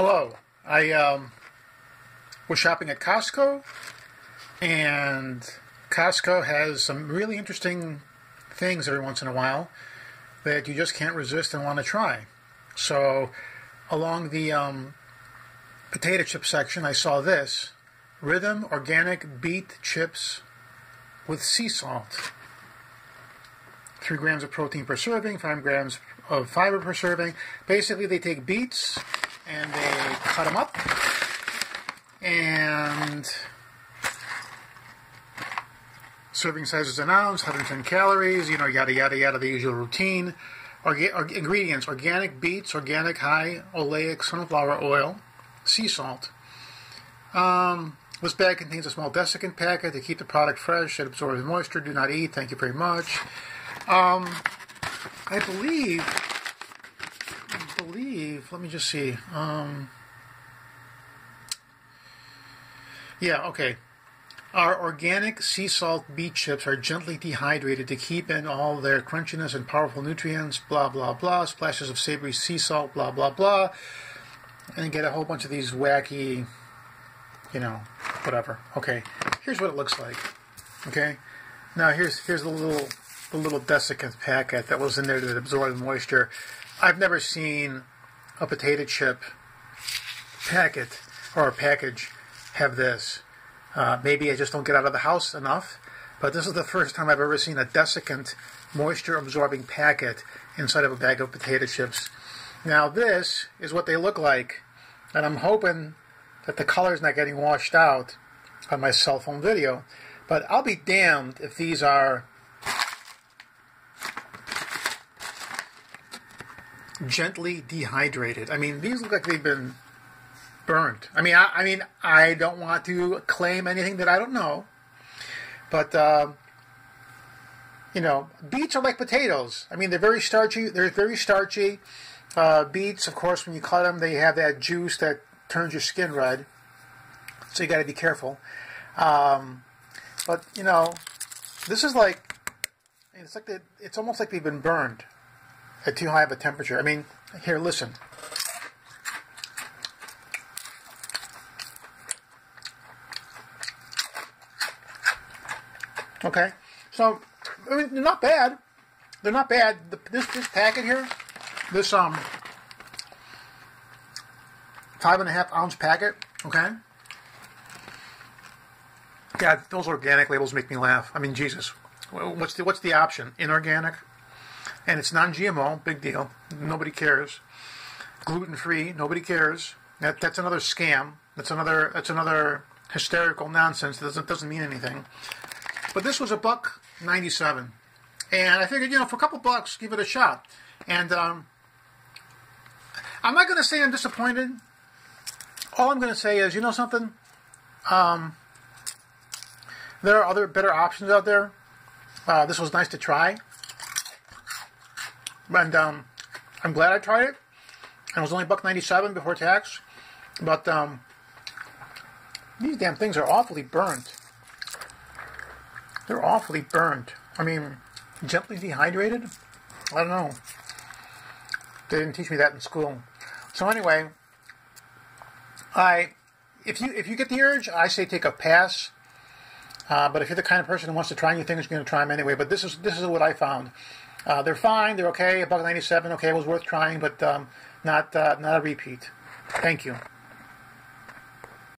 Hello. I um, was shopping at Costco, and Costco has some really interesting things every once in a while that you just can't resist and want to try. So, along the um, potato chip section, I saw this Rhythm Organic Beet Chips with Sea Salt. 3 grams of protein per serving, 5 grams of fiber per serving. Basically, they take beets and they cut them up and serving sizes an ounce, 110 calories, you know, yada yada yada, the usual routine. Orga- or- ingredients: organic beets, organic high oleic sunflower oil, sea salt. Um, this bag contains a small desiccant packet to keep the product fresh. It absorbs moisture. Do not eat. Thank you very much. Um, I believe believe, let me just see. Um, yeah, okay. Our organic sea salt beet chips are gently dehydrated to keep in all their crunchiness and powerful nutrients, blah, blah, blah. Splashes of savory sea salt, blah, blah, blah. And get a whole bunch of these wacky, you know, whatever. Okay, here's what it looks like. Okay, now here's here's the little the little desiccant packet that was in there that absorbed the moisture. I've never seen a potato chip packet or a package have this. Uh, maybe I just don't get out of the house enough, but this is the first time I've ever seen a desiccant, moisture absorbing packet inside of a bag of potato chips. Now, this is what they look like, and I'm hoping that the color's not getting washed out on my cell phone video, but I'll be damned if these are gently dehydrated. I mean, these look like they've been burnt. I mean, I, I mean, I don't want to claim anything that I don't know, but uh, you know, beets are like potatoes. I mean, they're very starchy. They're very starchy. Uh, beets, of course, when you cut them, they have that juice that turns your skin red. So you got to be careful. Um, but you know, this is like it's like they, it's almost like they've been burned at too high of a temperature. I mean, here, listen. Okay, so I mean, they're not bad. They're not bad. The, this this packet here, this um five and a half ounce packet. Okay. Yeah, those organic labels make me laugh. I mean, Jesus, what's the what's the option? Inorganic and it's non-GMO. Big deal. Nobody cares. Gluten-free. Nobody cares. That, that's another scam. That's another. That's another hysterical nonsense. That doesn't doesn't mean anything. But this was a buck ninety-seven, and I figured, you know, for a couple bucks, give it a shot. And um, I'm not going to say I'm disappointed. All I'm going to say is, you know something? Um, there are other better options out there. Uh, this was nice to try. And um, I'm glad I tried it. And it was only buck ninety seven before tax. But um, these damn things are awfully burnt. They're awfully burnt. I mean, gently dehydrated? I don't know. They didn't teach me that in school. So anyway, I if you if you get the urge, I say take a pass. Uh, but if you're the kind of person who wants to try new things, you're going to try them anyway. But this is this is what I found. Uh, they're fine. They're okay. A buck ninety seven. Okay, it was worth trying, but um, not uh, not a repeat. Thank you.